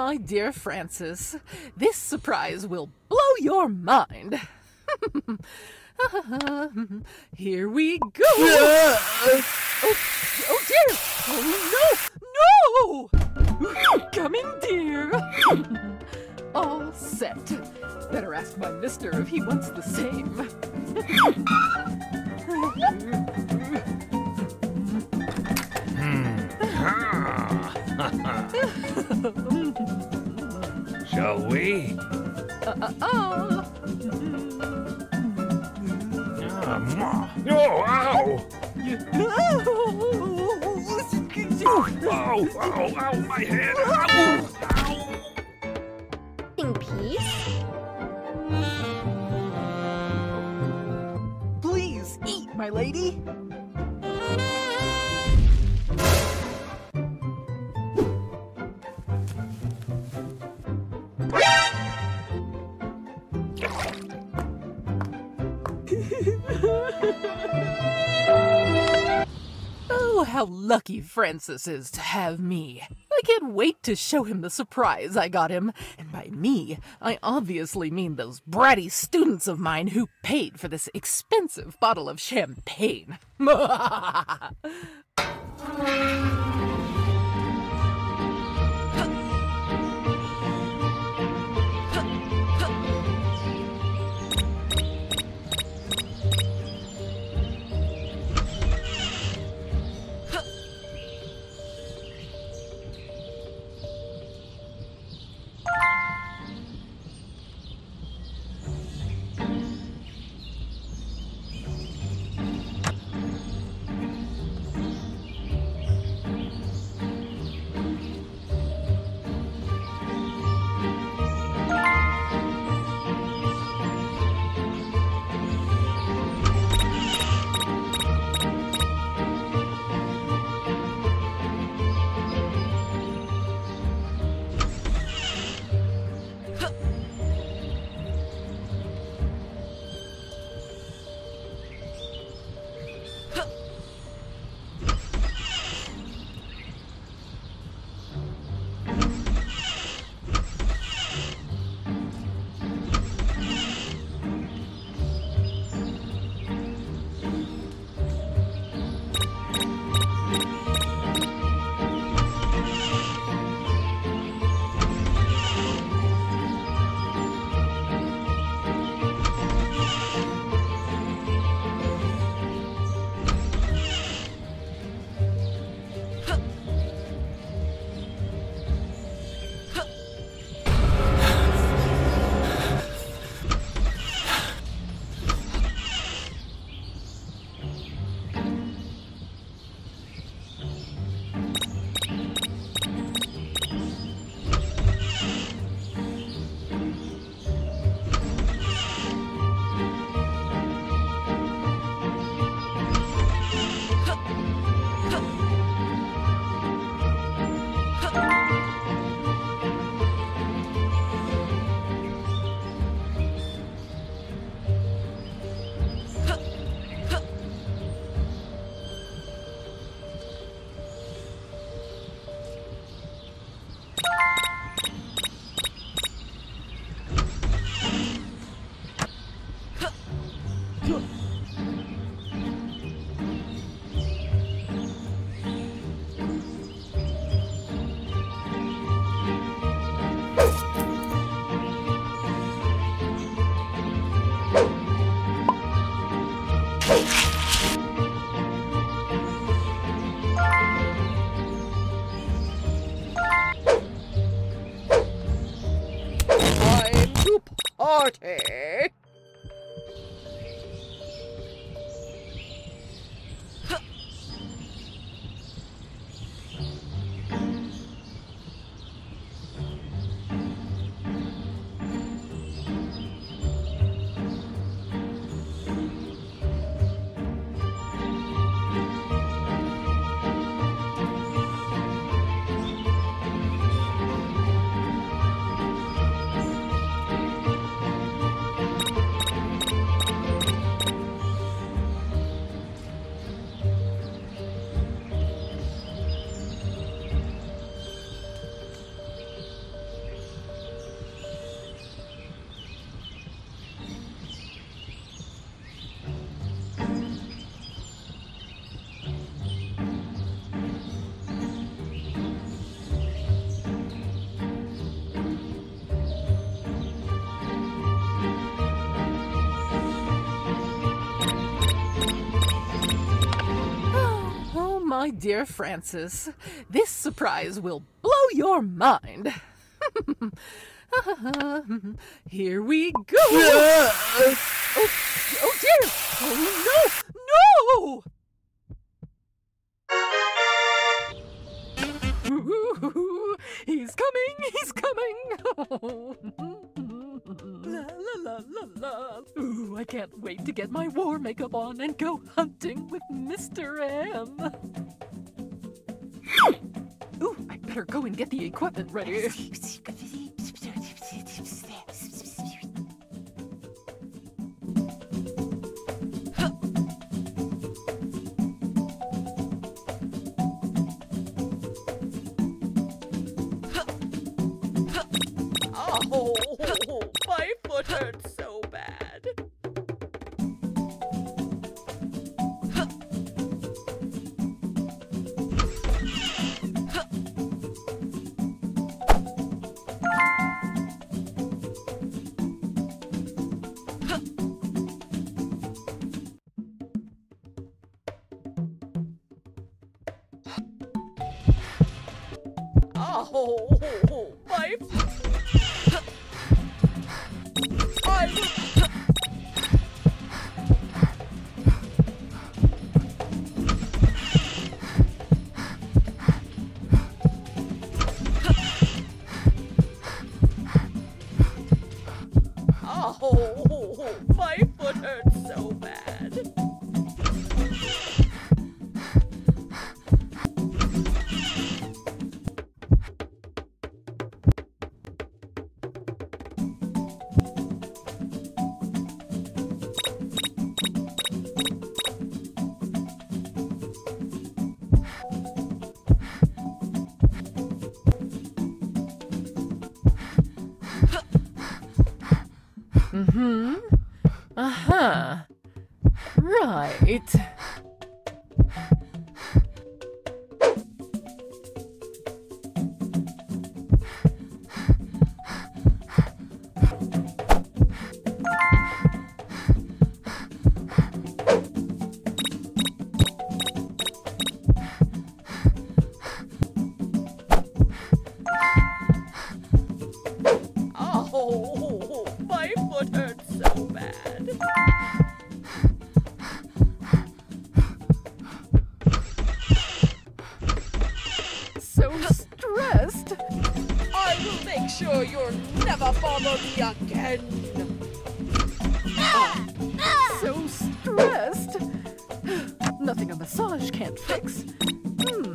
my dear Francis, this surprise will blow your mind. Here we go. Oh, oh, oh dear. Oh no, no. Come in, dear. All set. Better ask my mister if he wants the same. Hmm. Shall we? Uh, uh, uh. Ah, ma. Oh, ow! Ow, ow, ow, my head! Ow, ow! In peace? Please eat, my lady. How lucky Francis is to have me. I can't wait to show him the surprise I got him. And by me, I obviously mean those bratty students of mine who paid for this expensive bottle of champagne. dear Francis, this surprise will blow your mind. Here we go. oh, oh dear. Oh no. No. He's coming. He's coming. La la la la la. Ooh, I can't wait to get my war makeup on and go hunting with Mr. M. Better go and get the equipment ready. Oh, my I Mm-hmm. Uh-huh. Right. Sure you'll never bother me again. So stressed. Nothing a massage can't fix. Hmm.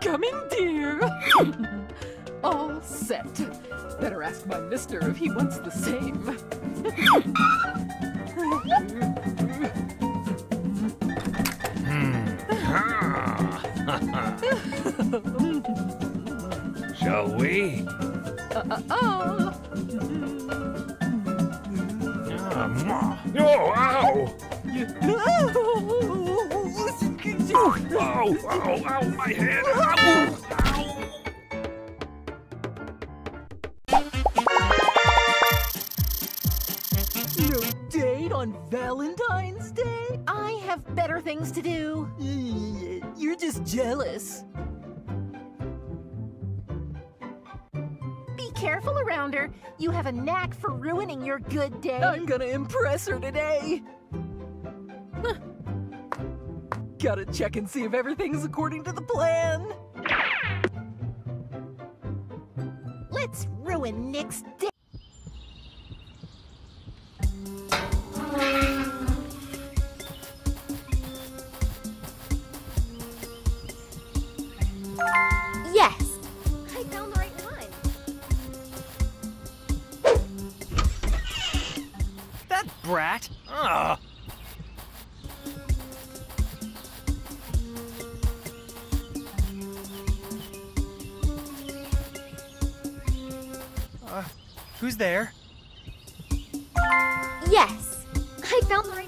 Coming, dear. All set. Better ask my mister if he wants the same. Shall we? Oh, Ah, mwah. Oh, ow! Oh, oh, ow, my head! Ow! Ow! no date on Valentine's Day? I have better things to do. You're just jealous. Careful around her. You have a knack for ruining your good day. I'm gonna impress her today. Gotta check and see if everything's according to the plan. Let's ruin Nick's day. Who's there? Yes. I found the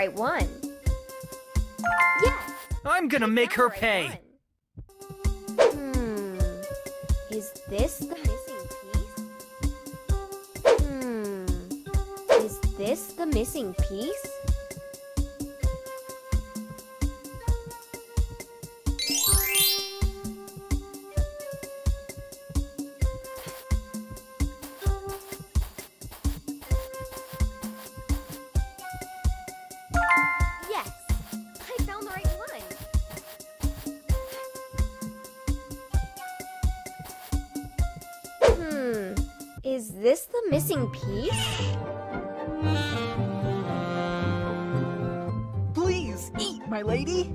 right one. Yes. I'm gonna make her pay. Hmm. Is this the missing piece? Hmm. Is this the missing piece? This the missing piece? Please eat, my lady.